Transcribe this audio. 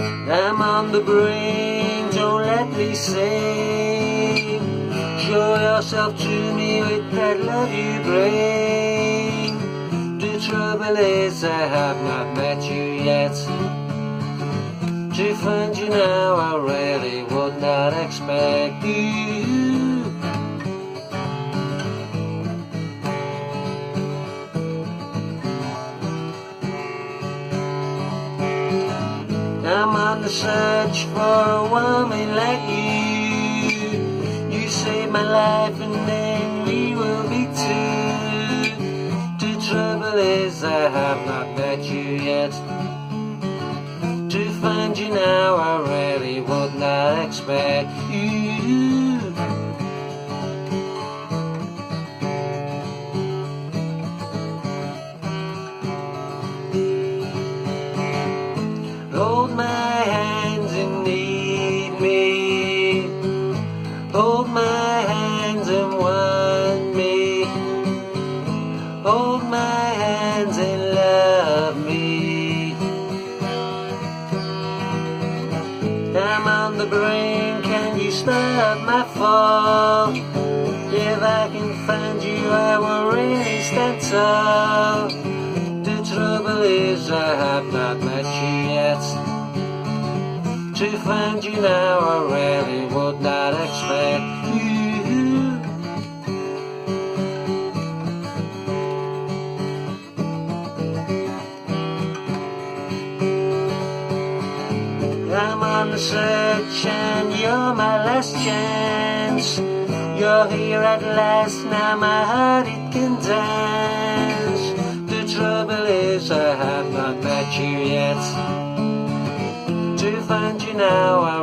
I'm on the brink, don't let me sing. Show yourself to me with that love you bring. The trouble is I have not met you yet. To find you now I really would not expect you. On the search for a woman like you. You saved my life and then we will be two. The trouble is I have not met you yet. To find you now I really would not expect you. Hold my hands and love me. I'm on the brink, can you stop my fall? If I can find you, I will really stand tall. The trouble is I have not met you yet. To find you now, I really would not expect you. I'm on the search and you're my last chance. You're here at last, now my heart it can dance. The trouble is I have not met you yet. To find you now I